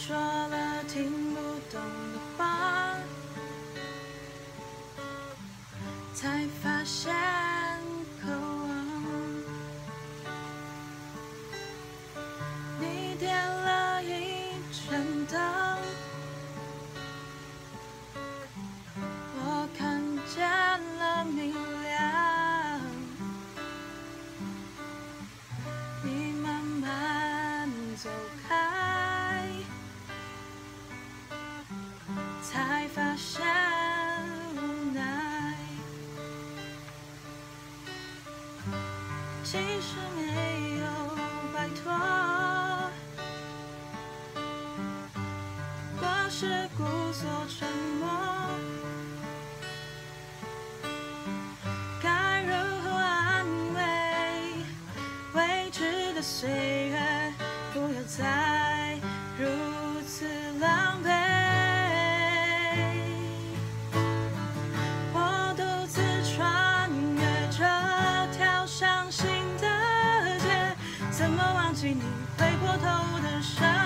说了听不懂的话才发现渴望你点了一盏灯其实没有摆脱或是故作沉默。该如何安慰未知的岁月不要再如此狼击你回过头的伤